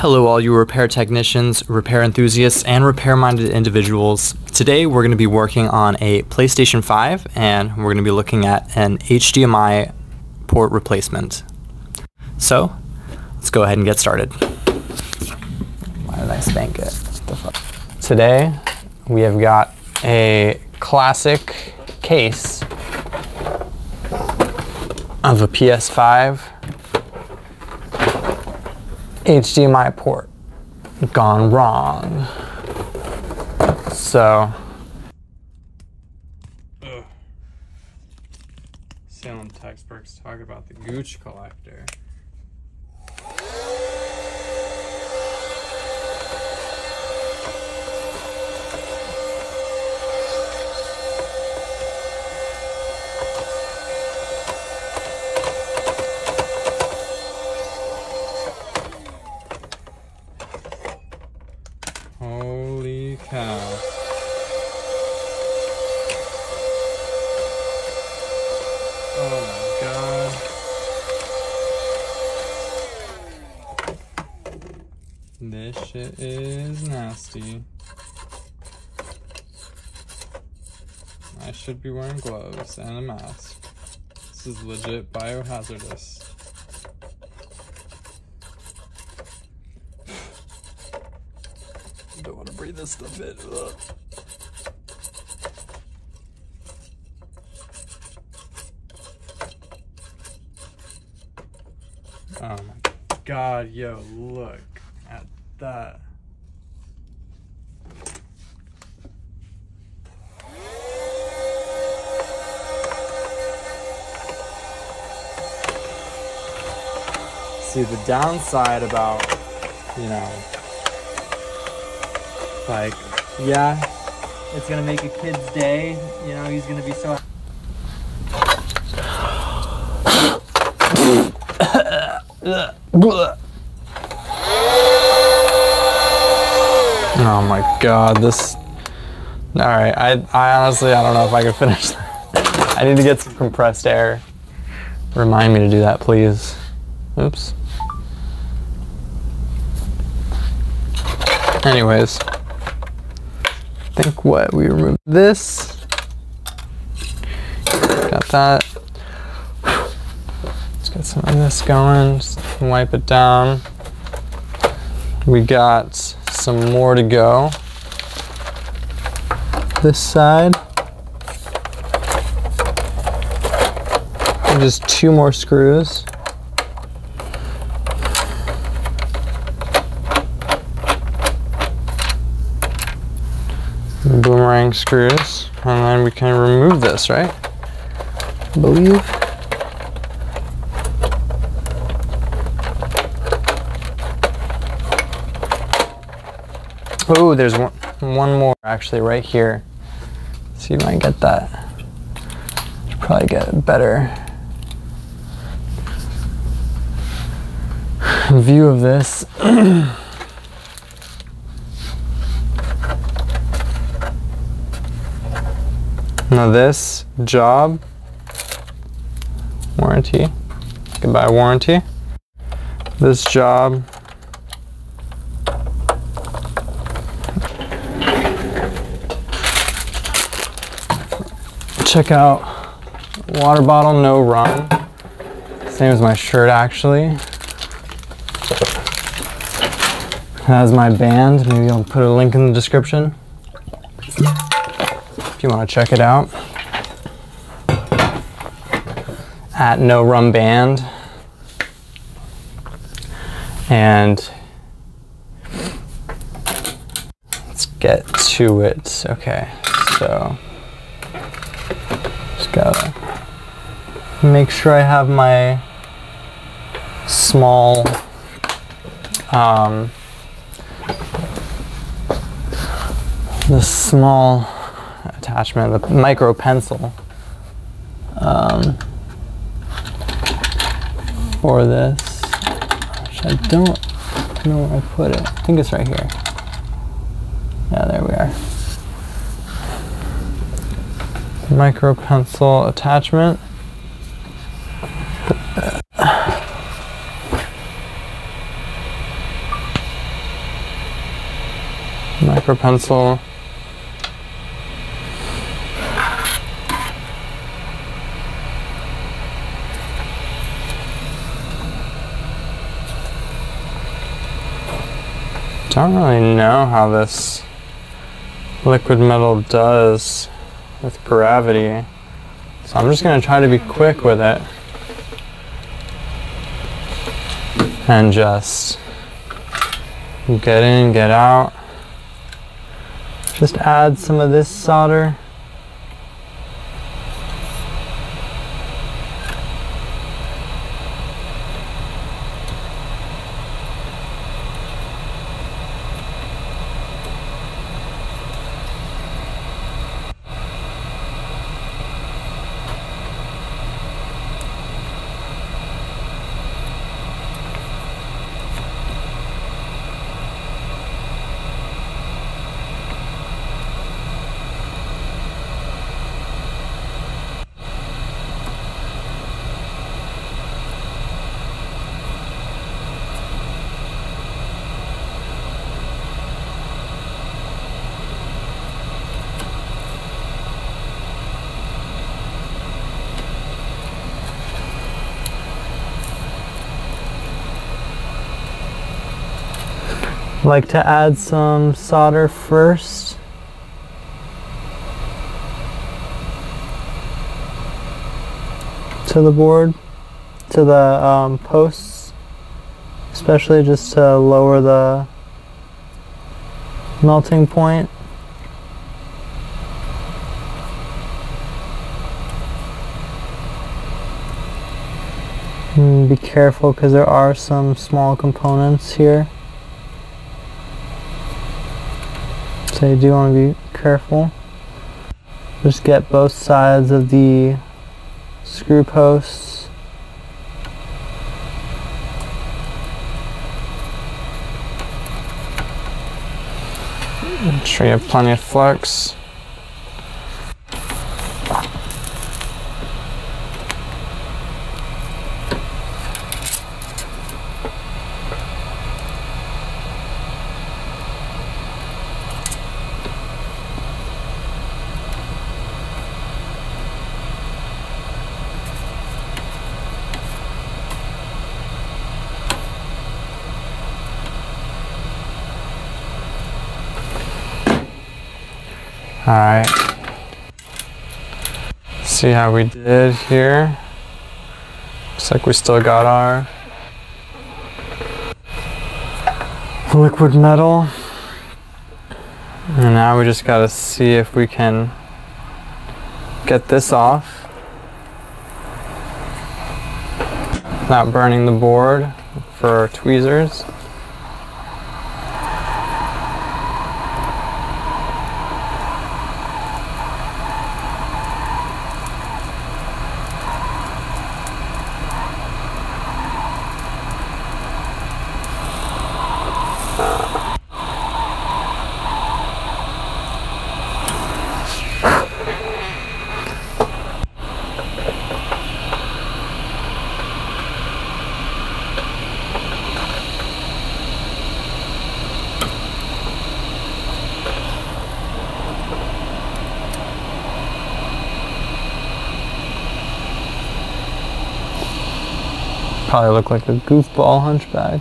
Hello, all you repair technicians, repair enthusiasts, and repair minded individuals. Today, we're going to be working on a PlayStation 5 and we're going to be looking at an HDMI port replacement. So, let's go ahead and get started. Why did I spank it? What the fuck? Today, we have got a classic case of a PS5 HDMI port gone wrong. So, Ugh. Salem textbooks talk about the Gooch collector. Holy cow. Oh my god. This shit is nasty. I should be wearing gloves and a mask. This is legit biohazardous. Stuff in. Ugh. Oh my god, yo, look at that. See, the downside about, you know, like, yeah, it's gonna make a kid's day. You know, he's gonna be so. Oh my god, this. Alright, I, I honestly, I don't know if I can finish that. I need to get some compressed air. Remind me to do that, please. Oops. Anyways think what we remove this. Got that. Let's get some of this going. Just wipe it down. We got some more to go. This side. And just two more screws. Screws and then we can remove this, right? I believe. Oh, there's one, one more actually right here. Let's see if I can get that. Should probably get a better view of this. Now this job, warranty, goodbye warranty. This job, check out water bottle, no run. Same as my shirt actually. Has my band, maybe I'll put a link in the description if you want to check it out. At No Rum Band. And let's get to it. Okay, so just gotta make sure I have my small um, the small attachment, the micro pencil um, for this, I don't know where I put it. I think it's right here. Yeah, there we are. Micro pencil attachment. Micro pencil. I don't really know how this liquid metal does with gravity. So I'm just going to try to be quick with it. And just get in, get out. Just add some of this solder. Like to add some solder first. to the board, to the um, posts, especially just to lower the melting point. And be careful because there are some small components here. So you do want to be careful. Just get both sides of the screw posts. Make sure you have plenty of flux. Alright. See how we did here. Looks like we still got our liquid metal. And now we just gotta see if we can get this off Not burning the board for tweezers. Probably look like a goofball hunchback.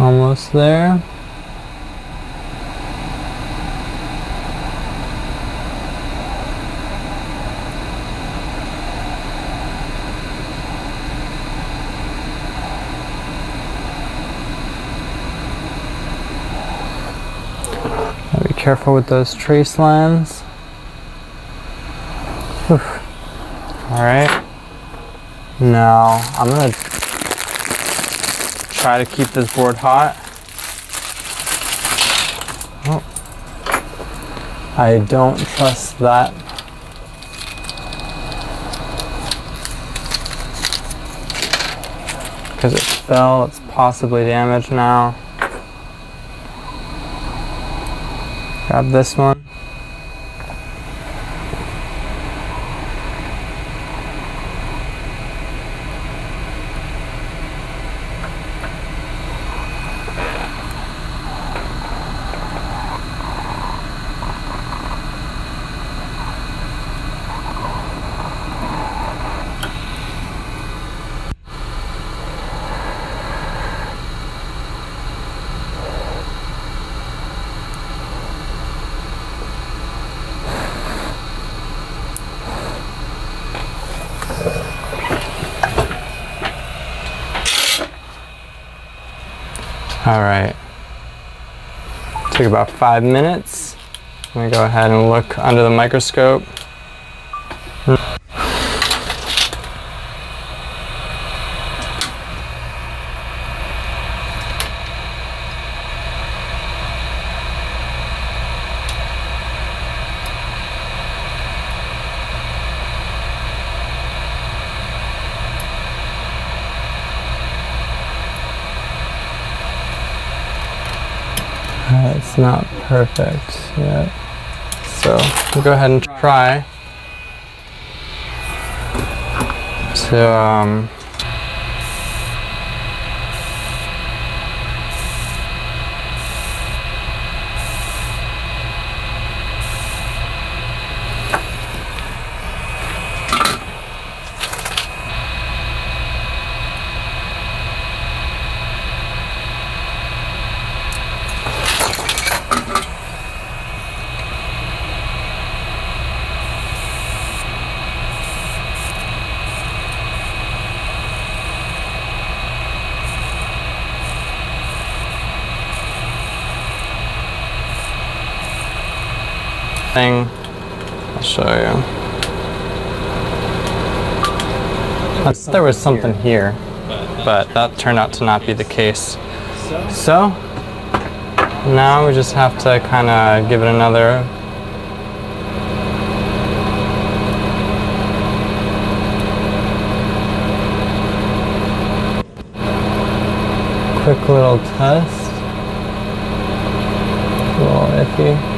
Almost there. Careful with those trace lines. Alright. Now, I'm to try to keep this board hot. Oh. I don't trust that. Because it fell, it's possibly damaged now. Grab this one. All right. Took about five minutes. Let me go ahead and look under the microscope. Uh, it's not perfect yet. So we'll go ahead and try to um, thing. I'll show you. There was something here, but that turned out to not be the case. So now we just have to kind of give it another quick little test. A little iffy.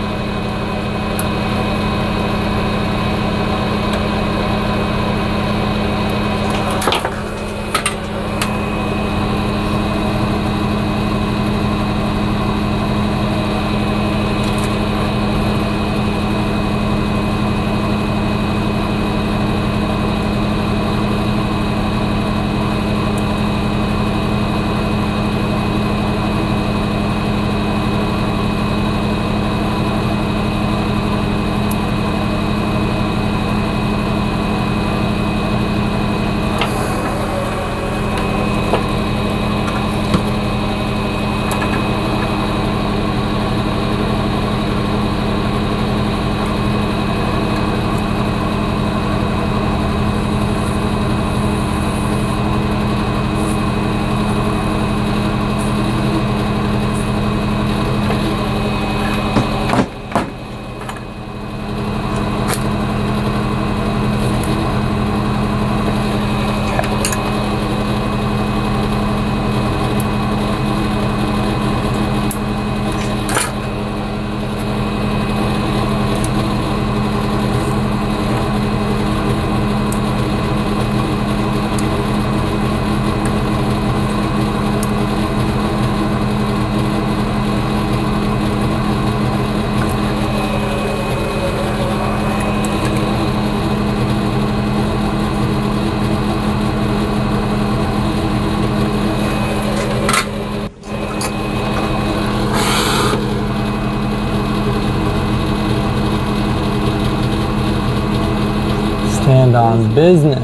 Business.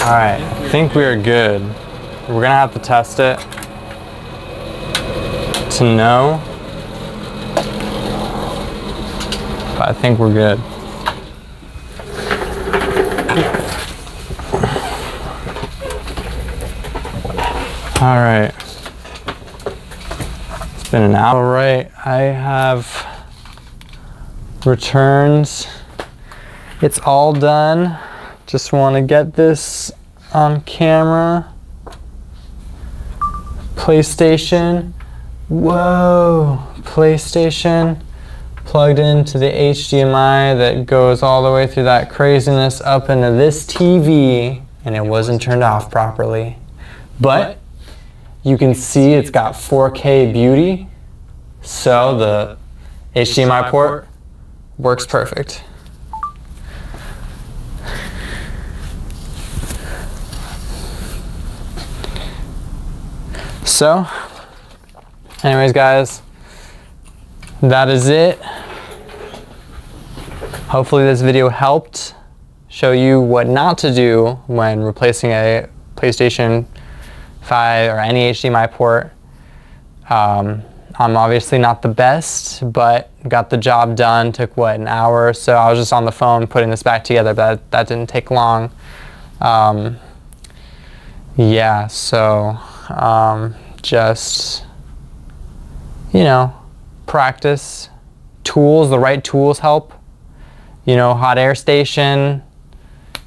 All right, I think we are good. We're gonna have to test it to know, but I think we're good. All right. It's been an hour. All right, I have returns. It's all done. Just want to get this on camera. PlayStation. Whoa, PlayStation plugged into the HDMI that goes all the way through that craziness up into this TV and it wasn't turned off properly. But you can see it's got 4K beauty, so the HDMI port works perfect. So, anyways, guys, that is it. Hopefully this video helped show you what not to do when replacing a PlayStation 5 or any HDMI port. Um, I'm obviously not the best, but got the job done. Took what, an hour or so. I was just on the phone putting this back together, but that, didn't take long. Um, yeah, so um, just, you know, practice. Tools, the right tools help. You know, hot air station,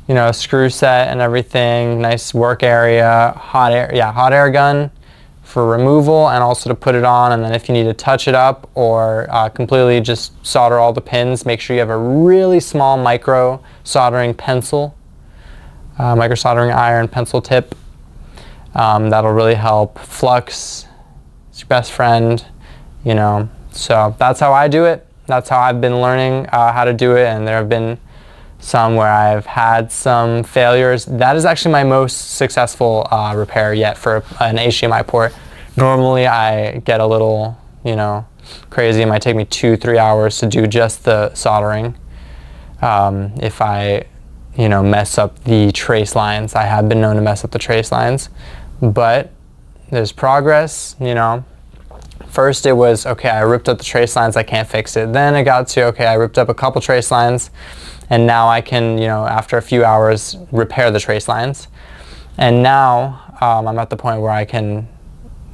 you know, screw set and everything, nice work area, hot air, yeah, hot air gun for removal and also to put it on and then if you need to touch it up or uh, completely just solder all the pins, make sure you have a really small micro soldering pencil, uh, micro soldering iron pencil tip. Um, that'll really help. Flux is your best friend, you know. So that's how I do it. That's how I've been learning uh, how to do it and there have been some where I've had some failures. That is actually my most successful uh, repair yet for an HDMI port. Normally I get a little, you know, crazy. It might take me two, three hours to do just the soldering. Um, if I, you know, mess up the trace lines, I have been known to mess up the trace lines, but there's progress, you know. First it was, okay, I ripped up the trace lines, I can't fix it. Then it got to, okay, I ripped up a couple trace lines, and now I can, you know, after a few hours, repair the trace lines. And now um, I'm at the point where I can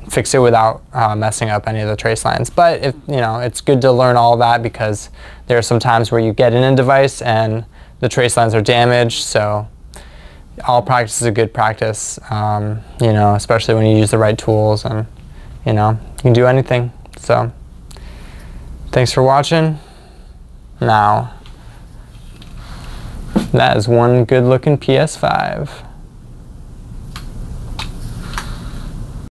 fix it without uh, messing up any of the trace lines. But if, you know, it's good to learn all that because there are some times where you get in a device and the trace lines are damaged. So all practice is a good practice, um, you know, especially when you use the right tools and, you know, you can do anything. So thanks for watching. Now, that is one good looking PS5.